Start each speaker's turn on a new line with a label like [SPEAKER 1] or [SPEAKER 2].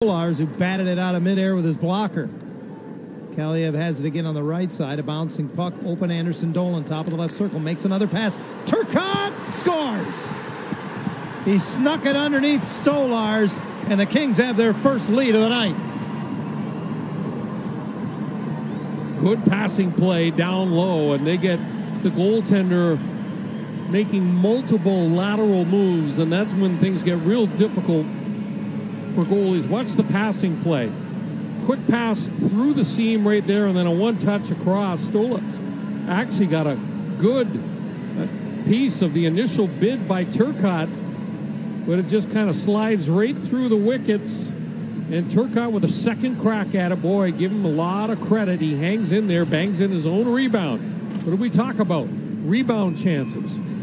[SPEAKER 1] Lars, who batted it out of midair with his blocker. Kaliyev has it again on the right side. A bouncing puck. Open Anderson Dolan, top of the left circle, makes another pass. Turcotte scores. He snuck it underneath Stolarz, and the Kings have their first lead of the night.
[SPEAKER 2] Good passing play down low, and they get the goaltender making multiple lateral moves, and that's when things get real difficult for goalies. Watch the passing play. Quick pass through the seam right there, and then a one touch across. Stolarz actually got a good uh, piece of the initial bid by Turcotte, but it just kind of slides right through the wickets. And Turcotte with a second crack at it. Boy, give him a lot of credit. He hangs in there, bangs in his own rebound. What do we talk about? Rebound chances.